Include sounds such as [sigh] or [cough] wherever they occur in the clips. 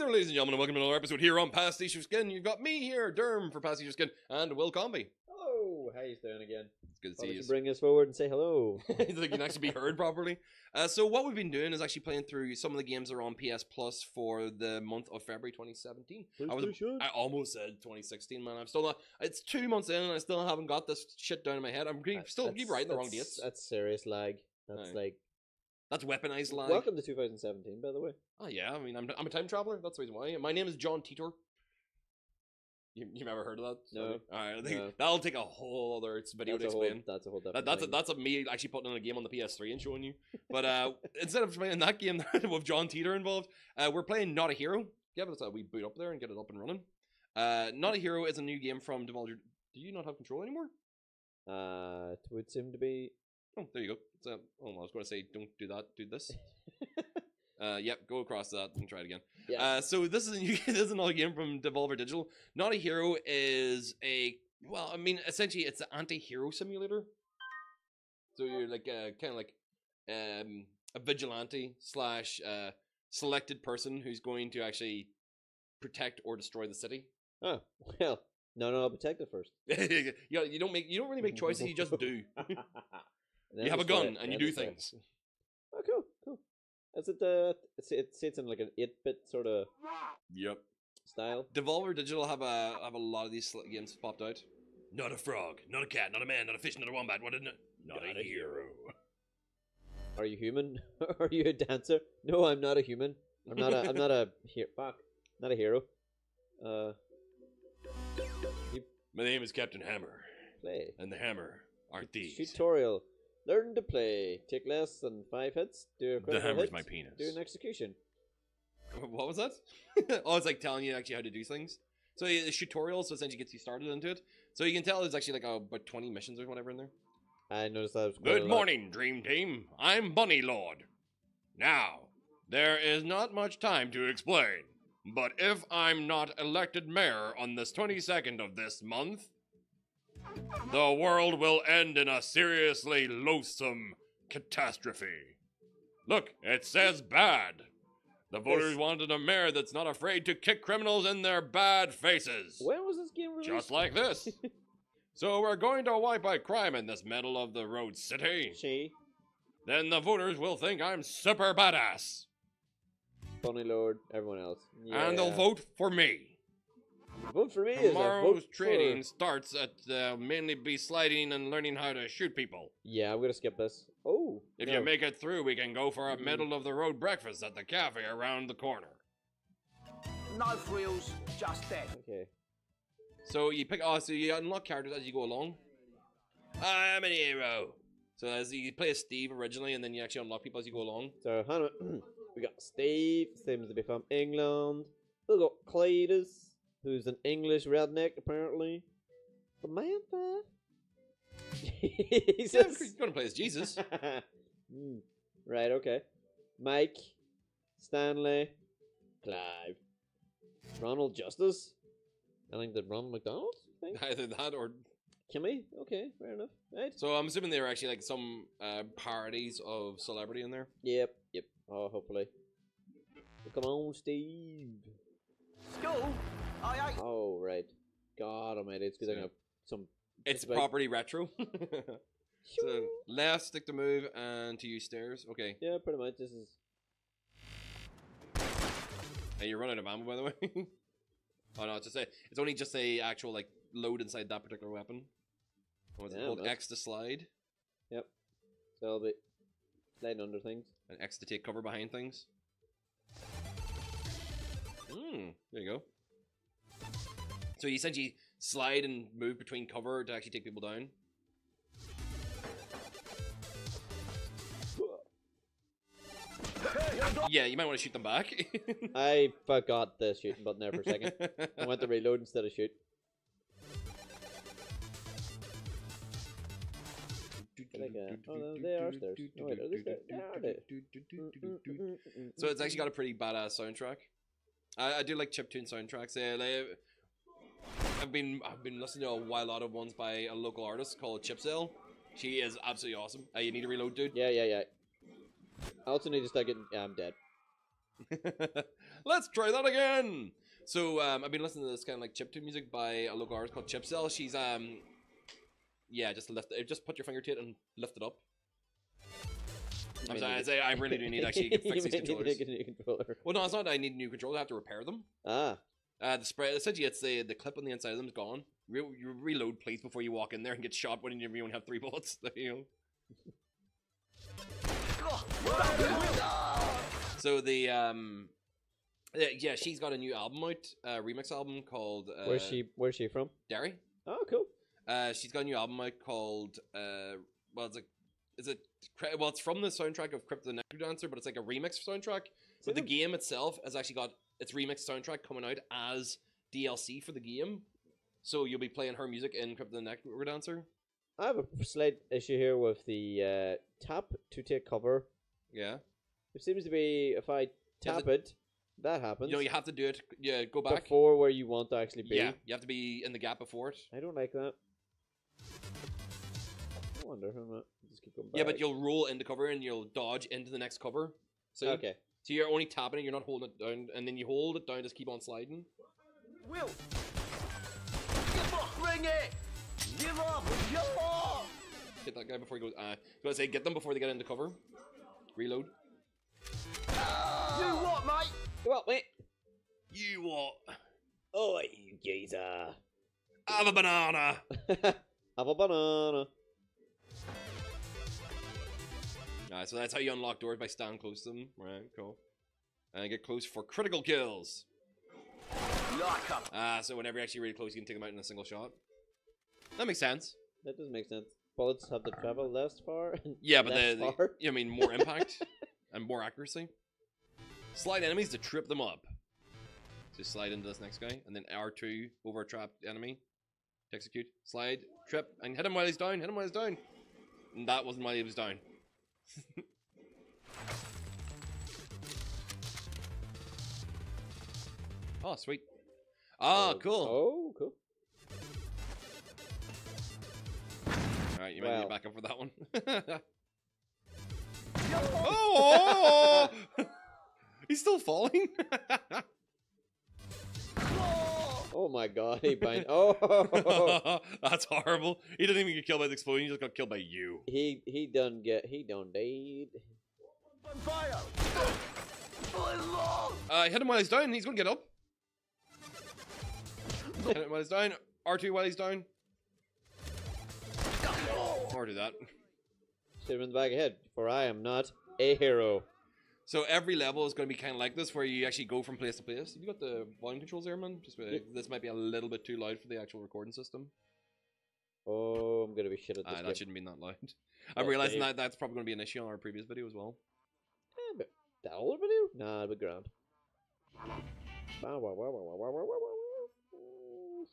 there, ladies and gentlemen, and welcome to another episode here on Pastiche of Skin. You've got me here, Derm, for Pastiche of Skin, and Will Convey. Hello, how you doing again? It's good to Thought see you. bring us forward and say hello. [laughs] so you can actually be heard properly. Uh, so what we've been doing is actually playing through some of the games that are on PS Plus for the month of February 2017. I was I almost said 2016, man. I'm still not. It's two months in, and I still haven't got this shit down in my head. I'm still keep writing the wrong dates. That's serious lag. That's like That's weaponized lag. welcome to 2017, by the way. Oh yeah, I mean, I'm, I'm a time traveler. That's the reason why. My name is John Titor. You you've ever heard of that? No. All right, I think No. that'll take a whole other video That's to a whole. explain. That's a whole That, different. that's a, that's a me actually putting in a game on the PS3 and showing you. But uh, [laughs] instead of playing that game [laughs] with John Titor involved, uh, we're playing Not a Hero. Yeah, but uh, we boot up there and get it up and running. Uh, Not a Hero is a new game from Devolver. Do you not have control anymore? Uh, it would seem to be. Oh, there you go. Uh, oh, I was going to say, don't do that. Do this. [laughs] uh, yep, go across that and try it again. Yeah. Uh, so this is a [laughs] new, this is another game from Devolver Digital. Not a Hero is a well, I mean, essentially it's an anti-hero simulator. So you're like uh, kind of like um, a vigilante slash uh, selected person who's going to actually protect or destroy the city. oh well. No, no, I'll protect it first. [laughs] you, know, you don't make you don't really make choices. You just do. You have a gun and you do things. [laughs] Oh, cool, cool. Is it uh? It sits in like an eight-bit sort of Yep. style. Devolver Digital have a have a lot of these games popped out. Not a frog, not a cat, not a man, not a fish, not a wombat. What it? Not, Not a, a hero. Are you human? [laughs] Are you a dancer? No, I'm not a human. I'm not a. I'm not a [laughs] hero. Fuck, not a hero. Uh, My name is Captain Hammer, play. and the hammer are these. Tutorial. Learn to play. Take less than five hits. Do a The critical hammer's hit, my penis. Do an execution. [laughs] What was that? [laughs] oh, it's like telling you actually how to do things. So yeah, the tutorial, so essentially gets you started into it. So you can tell there's actually like uh, about 20 missions or whatever in there. I noticed that. Was quite a Good lot. morning, Dream Team. I'm Bunny Lord. Now, there is not much time to explain, but if I'm not elected mayor on this 22nd of this month, the world will end in a seriously loathsome catastrophe. Look, it says bad. The voters Yes. wanted a mayor that's not afraid to kick criminals in their bad faces. When was this game released? Just like this. [laughs] so we're going to wipe out crime in this middle of the road city. She, Then the voters will think I'm super badass. Bunny Lord, everyone else. And they'll vote for me. Vote for me. is Tomorrow's vote for- training starts at uh, mainly be sliding and learning how to shoot people. Yeah, I'm gonna skip this. Oh, If no. you make it through, we can go for a Mhm. middle of the road breakfast at the cafe around the corner. No frills, just dead. Okay. So you pick. Oh, so you unlock characters as you go along. I'm an hero. So as you play as Steve originally, and then you actually unlock people as you go along. So, Hannah, [clears throat] we got Steve, seems to be from England. We got Cletus, who's an English redneck, apparently. Samantha. [laughs] Yeah, Jesus. you're gonna play as Jesus. [laughs] Hmm, Right, okay. Mike, Stanley, Clive, Ronald Justice. I think that Ronald McDonald. I. [laughs] Either that or Kimmy. Okay, fair enough. Right. So I'm assuming there are actually like some uh, parodies of celebrity in there. Yep. Yep. Oh, hopefully. Come on, Steve. School? I ain't. Oh, right. God almighty, it's because I So- have some. It's Like- property retro. [laughs] so left stick to move and to use stairs. Okay. Yeah, pretty much. This is. Hey, you're running out of ammo by the way. [laughs] oh no, it's just a, it's only just a actual like load inside that particular weapon. What's it Yeah, called? that's- X to slide Yep. So I'll be sliding under things. and X to take cover behind things. Hmm. There you go. So you essentially slide and move between cover to actually take people down. Yeah, you might want to shoot them back. [laughs] I forgot the shooting button there for a second. I went to reload instead of shoot. Like, no, they are stairs. No, wait, are they stairs? Yeah, are they? So it's actually got a pretty badass soundtrack. I, I do like chiptune soundtracks. Uh, like, I've been I've been listening to a while lot of ones by a local artist called Chipzel. She is absolutely awesome. Uh, you need to reload, dude. Yeah, yeah, yeah. I also need to start getting. Yeah, I'm dead. [laughs] Let's try that again. So um, I've been listening to this kind of like chiptune music by a local artist called Chipzel. She's um, yeah, just lift it. Just put your finger to it and lift it up. I'm sorry, I, say I really do need to actually fix these [laughs] controllers. a new controller. Well, no, it's not. that I need a new controller. I have to repair them. Ah, Uh, the spray essentially it's the the clip on the inside of them is gone. Re- you reload, please, before you walk in there and get shot when you only have three bullets. [laughs] you know. So the um, yeah, yeah, she's got a new album out, a remix album called. Uh, where's she? Where's she from? Derry. Oh, cool. Uh, she's got a new album out called. Uh, well, it's like, is it? Well, it's from the soundtrack of Crypt of the Necrodancer, but it's like a remix soundtrack. But the game itself has actually got its remix soundtrack coming out as DLC for the game. So you'll be playing her music in Crypt of the Necrodancer. I have a slight issue here with the uh, tap to take cover. Yeah. It seems to be if I Yeah, tap it, that happens. You know, you have to do it. Yeah, go back. before where you want to actually be. Yeah, you have to be in the gap before it. I don't like that. I wonder how much. Just keep going back. Yeah, but you'll roll into cover and you'll dodge into the next cover. See? Okay. So you're only tapping it, you're not holding it down, and then you hold it down, just keep on sliding. Will! Give up! Bring it! Give up! Give up! Get that guy before he goes. Uh, I was gonna say, get them before they get into cover. Reload. You what, mate? Come on, mate. You what? Oh, you geezer. Have a banana. [laughs] Have a banana. Alright, so that's how you unlock doors by standing close to them. Right, cool. And get close for critical kills. Like 'em. Ah, so whenever you're actually really close, you can take them out in a single shot. That makes sense. That does make sense. Bullets have to travel less far. [laughs] and Yeah, but less the, the far. I mean more impact [laughs] and more accuracy. Slide enemies to trip them up. So slide into this next guy, and then R two over a trapped enemy to execute. Slide, trip, and hit him while he's down. Hit him while he's down. And that wasn't while he was down. [laughs] oh, sweet. Ah, Oh, cool. Oh, cool. All right, you might need to back up for that one. [laughs] [laughs] oh, he's still falling. Oh my god, he bind. [laughs] Oh, That's horrible. He didn't even get killed by the explosion. He just got killed by you. he he done get he done died. On fire! Uh, hit him while he's down. He's gonna get up. hit him while he's down. R two while he's down. Or do that. Should him in the back of the head, for I am not a hero. So every level is going to be kind of like this, where you actually go from place to place. Have you got the volume controls there, man? Just Yep. this might be a little bit too loud for the actual recording system. Oh, I'm gonna be shit at this Ah, that shouldn't be that loud. [laughs] I'm realizing that that's probably going to be an issue on our previous video as well. But that older video? Nah, it'll be grand.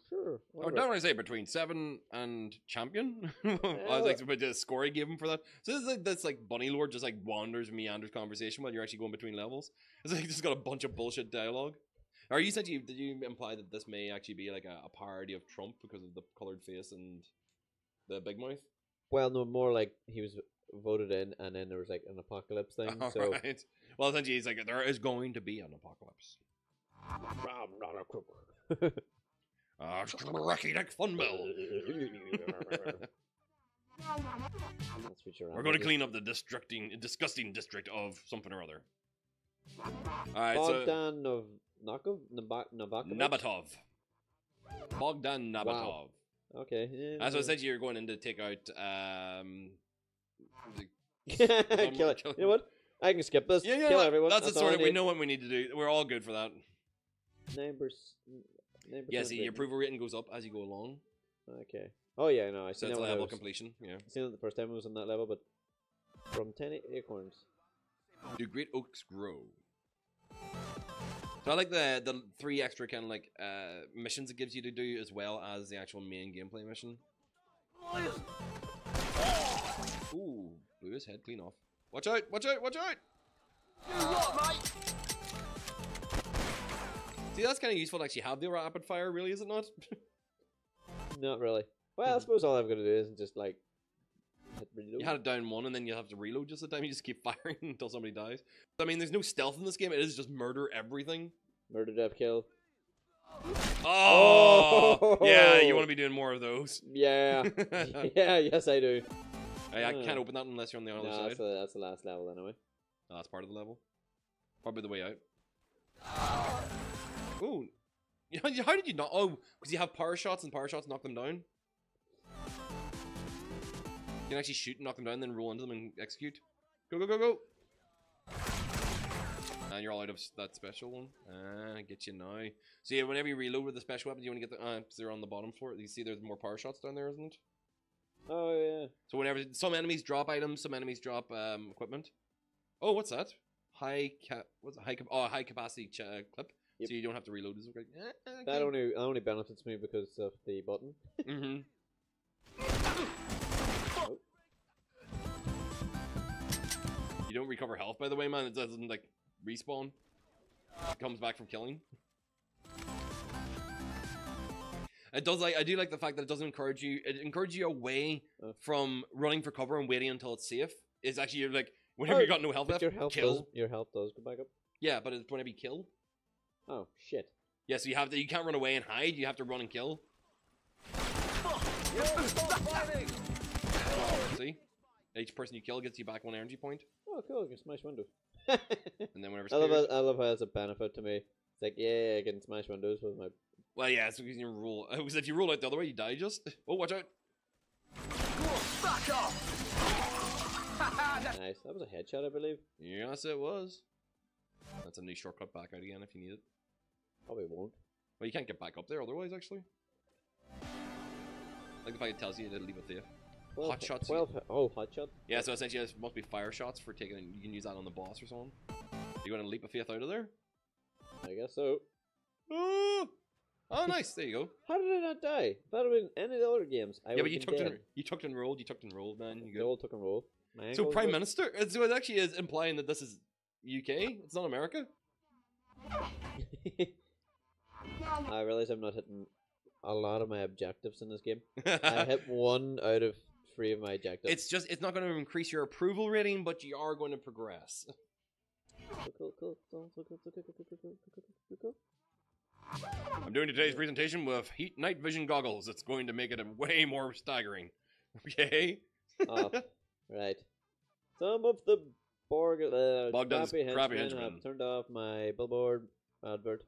Sure. I whatever. don't want to say between seven and champion. [laughs] I was like, but the score I gave him for that. So this is like this like bunny lord just like wanders meanders conversation while you're actually going between levels. [laughs] It's like just got a bunch of bullshit dialogue. Are you said you did you imply that this may actually be like a, a parody of Trump because of the colored face and the big mouth? Well, no, more like he was voted in, and then there was like an apocalypse thing. [laughs] so Alright. Well, essentially, he's like, there is going to be an apocalypse. I'm not a crook. Ah, Rocky Neck Fun [laughs] Bell. We're going to clean up the disgusting, disgusting district of something or other. Alright, so Bogdan Nov Nakov Nabak Nabatov. Bogdan Nabatov. Wow. Okay. Yeah, As I said, you're going in to take out. Um, the- [laughs] kill it. You know what? I can skip this. yeah, yeah, kill everyone. That's, the all sort of. We know what we need to do. We're all good for that. Numbers. Nine Yeah, percent see, your approval rating goes up as you go along. Okay. Oh yeah, no, I So seen it's that when I level was, completion. Yeah. seen it the first time I was on that level, but from ten acorns. Do great oaks grow? So I like the the three extra kind of like uh, missions it gives you to do as well as the actual main gameplay mission. Ooh, blew his head clean off. Watch out! Watch out! Watch out! You what, mate? See, that's kind of useful to actually have the rapid fire, really, is it not? [laughs] Not really. Well, Hmm. I suppose all I'm gonna do is just like hit reload. You had it down one, and then you have to reload just the time. You just keep [laughs] firing until somebody dies. I mean, there's no stealth in this game. It is just murder everything. Murder, death, kill. Oh, yeah. You Oh. want to be doing more of those. Yeah. [laughs] Yeah, yes, I do. I Hmm. can't open that unless you're on the other No, side. that's, the, that's the last level anyway. Oh, that's part of the level. Probably the way out. Ooh. [laughs] How did you not? Oh, because you have power shots and power shots knock them down. You can actually shoot and knock them down, then roll into them and execute. Go, go, go, go! And you're all out of that special one. Ah, get you now. So yeah, whenever you reload with the special weapons, you want to get the. Uh, 'cause they're on the bottom floor. You see there's more power shots down there, isn't it? Oh, yeah. So whenever some enemies drop items, some enemies drop um, equipment. Oh, what's that? High cap. What's it? high cap? Oh, high capacity ch- uh, clip. Yep. So you don't have to reload as well. Eh, That only that only benefits me because of the button. hmm Oh. You don't recover health, by the way, man. It doesn't like respawn. It comes back from killing. It does like I do like the fact that it doesn't encourage you. It encourages you away Oh. from running for cover and waiting until it's safe. It's actually you're like whenever Oh, you got no health left, your health kill. does your health does go back up. Yeah, but it's whenever you kill. Oh shit. Yeah, so you have to, you can't run away and hide. You have to run and kill. Stop! [laughs] See, each person you kill gets you back one energy point, Oh cool, I can smash windows. [laughs] and then whenever I love scared- how, I love how it's a benefit to me. It's like yeah, I can smash windows with my well, yeah, it's because you roll. Because [laughs] if you rule out the other way, you die. Just oh, watch out! Back off! nice. That was a headshot, I believe. Yes, it was. That's a new shortcut back out again if you need it. Probably won't. Well, you can't get back up there otherwise. Actually, like the fact it tells you to leave it there. Twelve, Hot shots, Twelve. Oh, hot shot. Yeah, so essentially, it must be fire shots for taking. You can use that on the boss or something. You going to leap a faith out of there? I guess so. Oh, oh, [laughs] nice. There you go. How did I not die? That had been any of the other games, I yeah, but you have took and you took and rolled. You took and rolled, man. You all took and roll. My So Prime Minister, uh, so it actually is implying that this is UK. It's not America. [laughs] [laughs] I realize I'm not hitting a lot of my objectives in this game. [laughs] I hit one out of three of my objectives. It's just it's not going to increase your approval rating, but you are going to progress. [laughs] I'm doing today's presentation with heat night vision goggles. It's going to make it way more staggering. Okay. oh, right. Some of the Borg uh, Bogdan's crappy, henchmen, crappy henchmen. have turned off my billboard advert.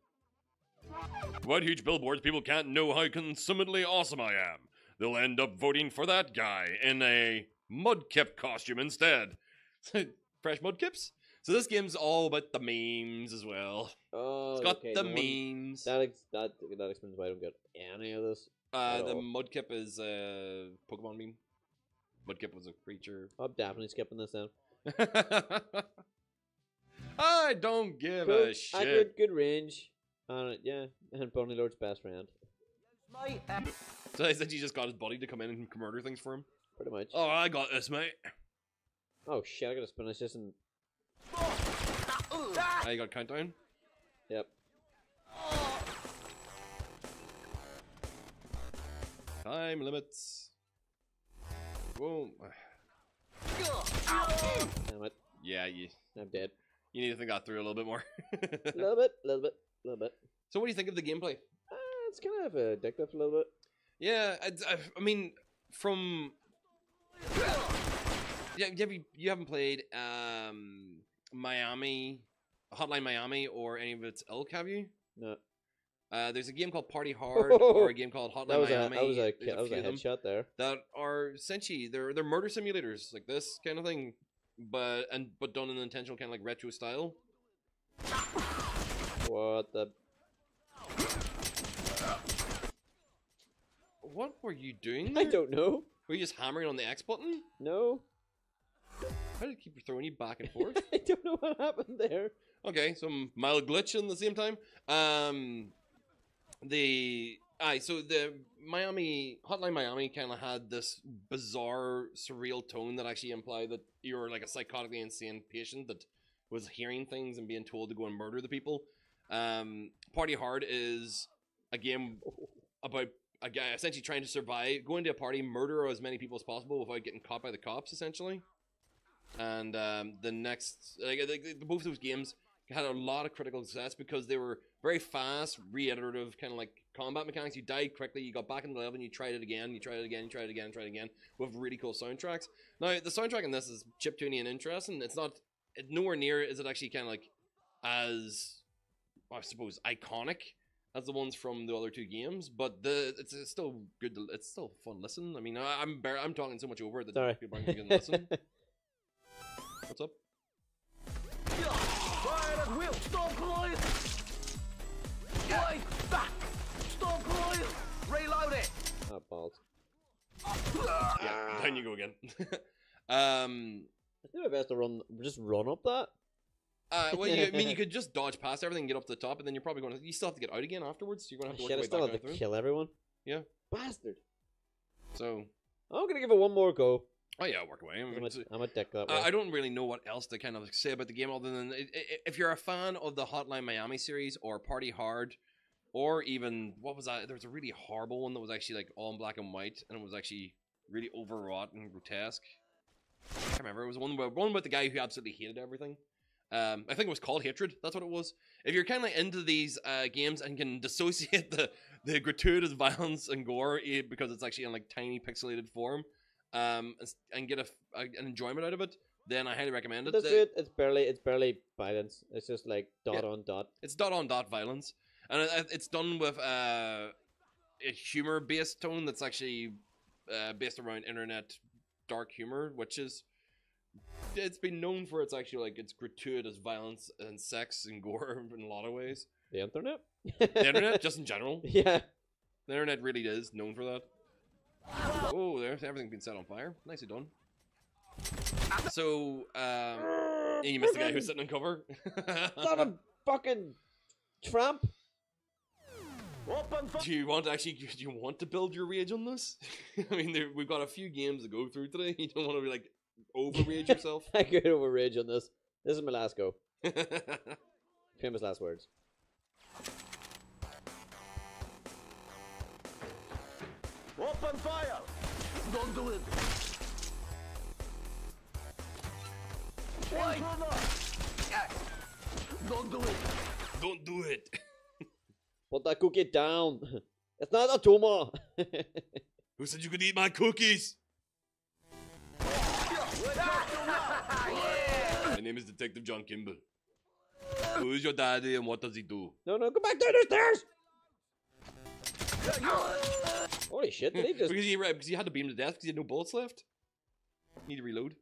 What huge billboards? People can't know how consummately awesome I am. They'll end up voting for that guy in a mudkip costume instead. [laughs] Fresh mudkips. So this game's all about the memes as well. Oh, It's got okay, the one- memes. That, ex- that that explains why I don't get any of this. Uh, the all. Mudkip is a Pokemon meme. Mudkip was a creature. I'm definitely skipping this then. [laughs] I don't give Cool. a I shit. good good range. Uh, yeah, and Bunny Lord's best friend, So I said you just got his buddy to come in and murder things for him. pretty much. Oh, I got this, mate. Oh shit! I gotta finish this and I got countdown. yep. Time limits. Boom. Damn it! Yeah, you I'm dead. you need to think that through a little bit more. A [laughs] little bit, a little bit, a little bit. so, what do you think of the gameplay? Uh, it's kind of addictive a little bit. Yeah, I, I, I mean, from yeah, you you haven't played um Miami, Hotline Miami, or any of its ilk, have you? No, Uh, there's a game called Party [laughs] Hard, or a game called Hotline that was a Miami. that was a There's that was a few of them headshot there. that are essentially they're they're murder simulators like this kind of thing, but and but done in an intentional kind of like retro style. What the? What were you doing? I don't know. Were you just hammering on the X button? No, How did it keep throwing you back and forth? [laughs] I don't know what happened there. Okay, some mild glitch in the same time. Um, the aye, so the Miami Hotline Miami kind of had this bizarre, surreal tone that actually implied that you were like a psychotically insane patient that was hearing things and being told to go and murder the people. Um, Party Hard is a game about a guy essentially trying to survive, go into a party, murder as many people as possible without getting caught by the cops, essentially. And um, the next, like, like, both those games had a lot of critical success because they were very fast, reiterative, kind of like combat mechanics. You died quickly, you got back into the level, and you tried it again, you tried it again, you tried it again, tried it again, with really cool soundtracks. Now, the soundtrack in this is chiptune and interesting. It's not, nowhere near is it actually kind of like as, I suppose, iconic as the ones from the other two games, but the it's, it's still good. To, it's still fun. Listen, I mean, I, I'm bar- I'm talking so much over it that Sorry. people aren't going to listen. [laughs] What's up? Fire at will! Stop crying! Wait! Back! Stop crying! Reload it! oh, balls. Yeah, down you go again. [laughs] um, I do my best to run, just run up that. Uh, well, you, I mean, you could [laughs] just dodge past everything, and get up to the top, and then you're probably going to. You still have to get out again afterwards. So you're going to have to Shit, I work still your have way to back down kill everyone. Yeah. Bastard. So, I'm gonna give it one more go. oh yeah, work away. I mean, I'm a, it's- I'm a dick that I way. I don't really know what else to kind of say about the game other than i- i- if you're a fan of the Hotline Miami series or Party Hard, or even what was that? There was a really horrible one that was actually like all in black and white, and it was actually really overwrought and grotesque. I can't remember. It was one where, one with the guy who absolutely hated everything. Um, I think it was called Hatred. That's what it was. If you're kind of into these uh, games and can [laughs] dissociate the the gratuitous violence and gore eh, because it's actually in like tiny pixelated form, um, and, get a, a- an enjoyment out of it, then I highly recommend it. That's it. It's barely, it's barely violence. It's just like dot Yeah. on dot. It's dot on dot violence, and it, it's done with uh, a humor based tone that's actually uh, based around internet dark humor, which is it's been known for its actually like its gratuitous violence and sex and gore [laughs] in a lot of ways. The internet. The [laughs] internet, just in general, yeah. the internet really is known for that. Oh, there's everything being set on fire. Nicely done. So, um, you missed the guy who's sitting on cover. Not a fucking tramp. [laughs] Do you want to actually? Do you want to build your rage on this? I mean, there, we've got a few games to go through today. You don't want to be like over rage [laughs] yourself. I could over rage on this. This is my last go. [laughs] Famous last words. Open fire! Don't do it! Wait! Don't do it! don't do it. [laughs] Put that cookie down. It's not a tumor. Who said you could eat my cookies? My name is Detective John Kimball. Who is your daddy and what does he do? no, no, go back down the stairs. Holy shit! Did he just? because he right, because he had to beam to death because he had no bullets left. Need to reload.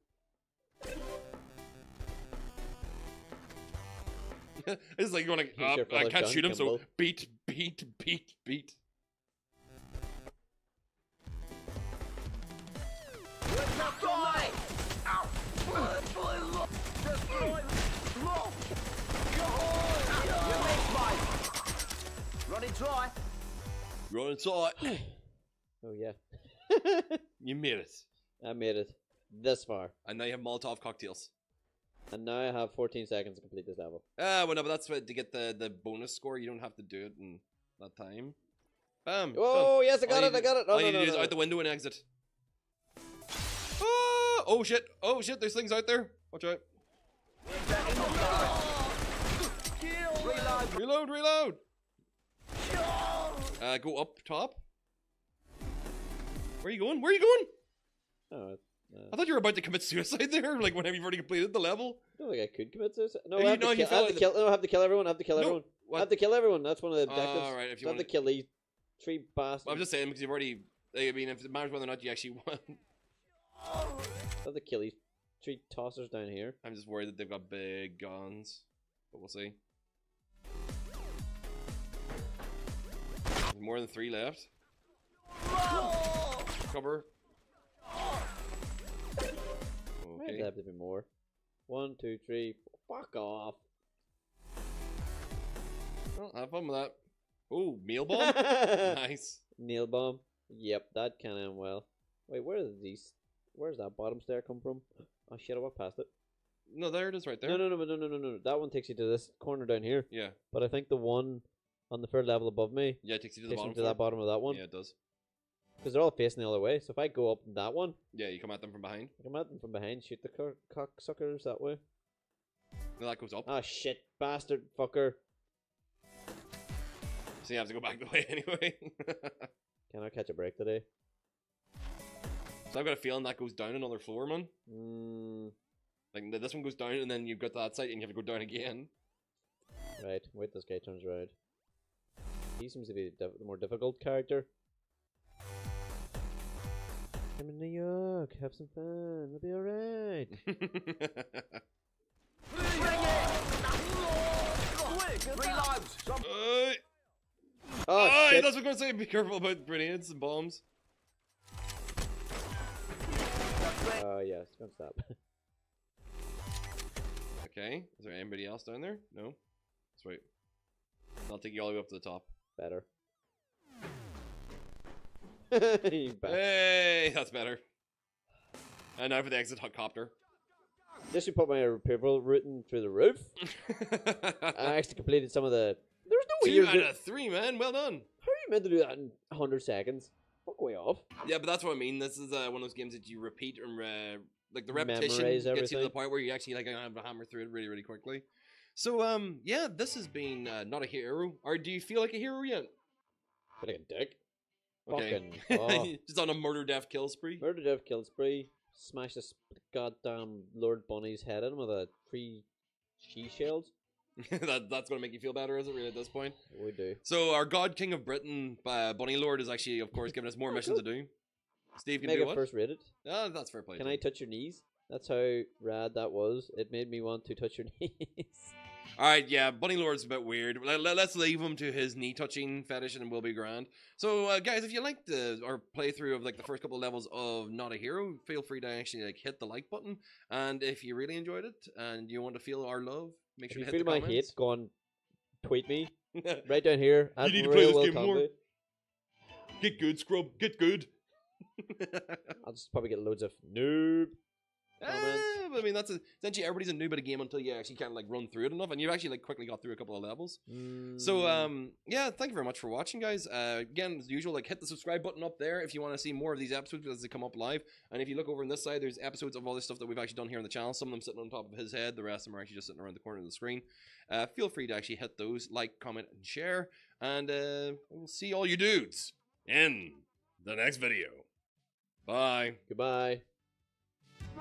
[laughs] it's like going like, He's uh, I can't John shoot him, so Kimball. beat, beat, beat, beat. Dry! Run inside. Oh yeah. [laughs] you made it. I made it this far, And now you have Molotov cocktails. and now I have 14 seconds to complete this level. Ah, well, no, but that's what, to get the, the bonus score. You don't have to do it in that time. Bam. Oh yes, I got you it! I got it! Oh all no you no need to do no! is out the window and exit. Ah! Oh shit! Oh shit! There's things out there. Watch out! Reload! Reload! Uh, go up top. Where are you going? Where are you going? Oh, uh, I thought you were about to commit suicide there. [laughs] Like whenever you've already completed the level. I don't think I could commit suicide. No, Uh, I have, know, to kill, I have to like kill. No, I have to kill everyone. I have to kill No, everyone. I have to kill everyone. That's one of the objectives. All right, if you I have to want. kill these three bastards. I'm just saying because you've already. I mean, if it matters whether or not you actually [laughs] won. I have to kill these three tossers down here. I'm just worried that they've got big guns, but we'll see. There's more than three left. Cover. Why Okay. to be more? One, two, three. four. Fuck off. Well, have fun with that. Ooh, meal bomb. [laughs] nice. Nail bomb. Yep, that can end well. Wait, where is these? Where's that bottom stair come from? [gasps] Oh shit! I walked past it. No, there it is, right there. No, no, no, no, no, no, no. That one takes you to this corner down here. Yeah, But I think the one on the third level above me yeah. It takes you to the takes me bottom. to that bottom of that one. Yeah, it does. because they're all facing the other way. So if I go up that one, Yeah, you come at them from behind. I come at them from behind, shoot the cur- cocksuckers that way. Well, that goes up. Ah shit, bastard fucker! so you have to go back [laughs] the way anyway. [laughs] Can I catch a break today? so I've got a feeling that goes down another floor, man. Mm, Like th- this one goes down, and then you've got that side, and you have to go down again. right, wait, this guy turns around. He seems to be the more difficult character. I'm in New York. Have some fun. It'll be alright. [laughs] Bring it! Quick, reload! Uh, Oh, oh, shit! that's what I'm gonna say. Be careful about grenades and bombs. Oh yes, don't stop. [laughs] Okay. Is there anybody else down there? No. Sweet. I'll take you all the way up to the top. [laughs] Better. Hey, that's better. And now for the exit helicopter. Just to put my people rooting through the roof. [laughs] I actually completed some of the. There's no way Two out of three, man. Well done. How are you meant to do that in 100 seconds? Fuck way off. Yeah, but that's what I mean. This is uh, one of those games that you repeat and uh, like the repetition Memorize gets you to the point where you actually like have to hammer through it really, really quickly. So um, yeah, this has been uh, not a hero. Or do you feel like a hero yet? Feel like a dick. Okay. Fucking. [laughs] Oh. Just on a murder, death, kill spree. Murder, death, kill spree. Smash this goddamn Lord Bunny's head in with a three she shells. [laughs] that, that's going to make you feel better, is it really, at this point? We do. So, our God King of Britain, uh, Bunny Lord, is actually, of course, giving us more [laughs] Oh, missions to do. Steve can Mega do what? first rated. Ah, that's fair play. Can to I touch your knees? That's how rad that was. It made me want to touch your knees. All right, yeah, Bunny Lord's a bit weird. Let, us leave him to his knee touching fetish, and we'll be grand. So, uh, guys, if you liked the our playthrough of like the first couple of levels of Not a Hero, feel free to actually like hit the like button. And if you really enjoyed it and you want to feel our love, make if sure you to feel hit my the hate, go on, tweet me [laughs] right down here. At need to play this game more. Get good, scrub. Get good. I'll just probably get loads of noob. But I mean, that's a, essentially everybody's a noob at a game until you actually kind of like run through it enough, and you've actually like quickly got through a couple of levels. So, Mm, um, yeah, thank you very much for watching, guys. Uh, again, as usual, like hit the subscribe button up there if you want to see more of these episodes as they come up live. And if you look over on this side, there's episodes of all this stuff that we've actually done here on the channel. Some of them sitting on top of his head, the rest of them are actually just sitting around the corner of the screen. Uh, feel free to actually hit those, like, comment, and share. And uh, we'll see all you dudes in the next video. Bye. goodbye.